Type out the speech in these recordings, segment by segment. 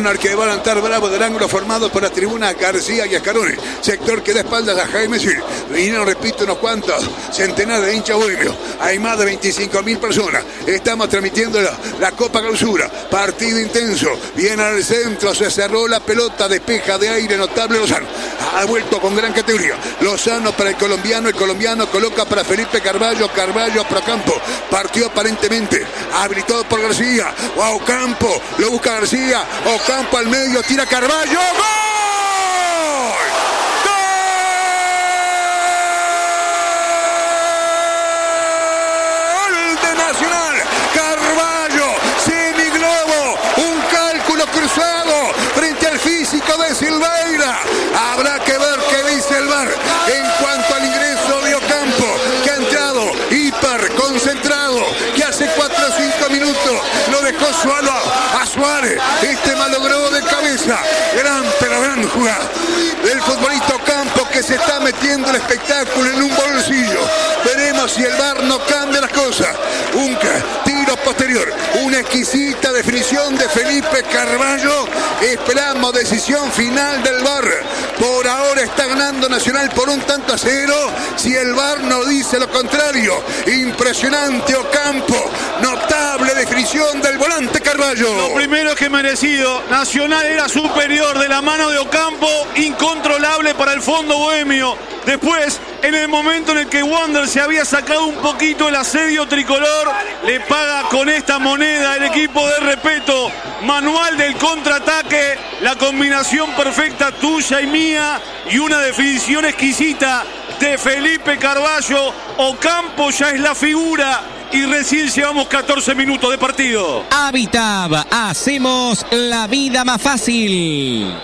Corner que va a levantar Bravo del ángulo formado por la tribuna García y Ascarone. Sector que da espaldas a Jaime Sil. Vinieron, repito, unos cuantos centenares de hinchas bohemios. Hay más de 25 mil personas. Estamos transmitiendo la, la Copa Clausura. Partido intenso. Viene al centro, se cerró la pelota, despeja de aire notable Lozano. Ha vuelto con gran categoría. Lozano para el colombiano, el colombiano coloca para Felipe Carballo, Carballo pro campo. Partió aparentemente, habilitado por García. Wow, Campo, lo busca García. Ocampo al medio, tira Carballo. ¡Gol! Habrá que ver qué dice el VAR en cuanto al ingreso de Ocampo, que ha entrado hiper concentrado, que hace 4 o 5 minutos lo dejó solo a, Suárez. Este malogró de cabeza. Gran, pero gran jugada del futbolista Ocampo que se está metiendo el espectáculo en un bolsillo. Veremos si el VAR no cambia las cosas. Un exquisita definición de Felipe Carballo. Esperamos decisión final del VAR. Por ahora está ganando Nacional por un tanto a cero. Si el VAR no dice lo contrario, impresionante Ocampo, notable definición del volante Carballo. Lo primero que merecido. Nacional era superior de la mano de Ocampo, incontrolable para el fondo bohemio. Después, en el momento en el que Wander se había sacado un poquito el asedio tricolor, le paga con esta moneda equipo de respeto. Manual del contraataque, la combinación perfecta tuya y mía y una definición exquisita de Felipe Carballo. Ocampo ya es la figura y recién llevamos 14 minutos de partido. Habitab, hacemos la vida más fácil.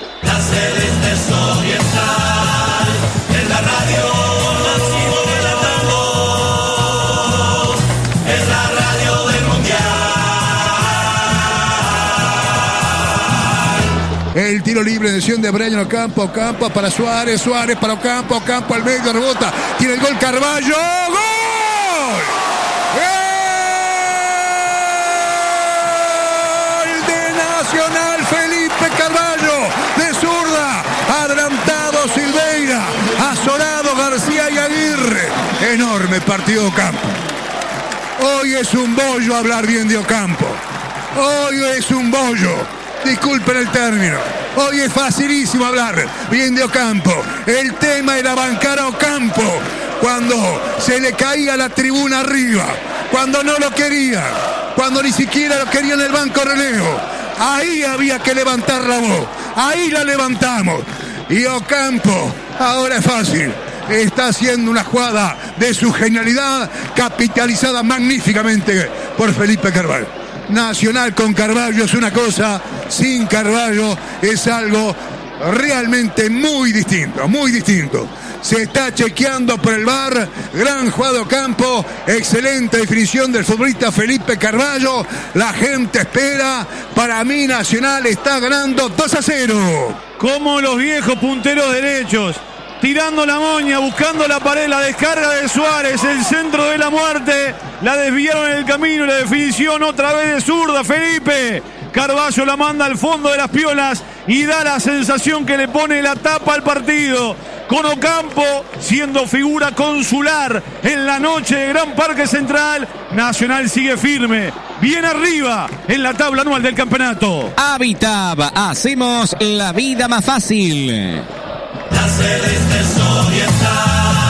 El tiro libre acción de Brian Ocampo, Ocampo para Suárez, Suárez para Ocampo, Ocampo al medio, rebota, tiene el gol Carballo, ¡gol! ¡Gol de Nacional Felipe Carballo! De zurda, adelantado Silveira, azorado García y Aguirre. Enorme partido Ocampo. Hoy es un bollo hablar bien de Ocampo. Hoy es un bollo. Disculpen el término. Hoy es facilísimo hablar bien de Ocampo. El tema era bancar a Ocampo cuando se le caía la tribuna arriba, cuando no lo quería, cuando ni siquiera lo quería en el banco relevo. Ahí había que levantar la voz. Ahí la levantamos. Y Ocampo, ahora es fácil. Está haciendo una jugada de su genialidad, capitalizada magníficamente por Felipe Carvalho. Nacional con Carballo es una cosa, sin Carballo es algo realmente muy distinto, muy distinto. Se está chequeando por el bar, gran jugado campo, excelente definición del futbolista Felipe Carballo. La gente espera, para mí Nacional está ganando 2 a 0. Como los viejos punteros derechos. Tirando la moña, buscando la pared, la descarga de Suárez, el centro de la muerte. La desviaron en el camino, la definición otra vez de zurda, Felipe. Carballo la manda al fondo de las piolas y da la sensación que le pone la tapa al partido. Con Ocampo siendo figura consular en la noche de Gran Parque Central, Nacional sigue firme, bien arriba en la tabla anual del campeonato. Habitab, hacemos la vida más fácil. La celeste es oriental.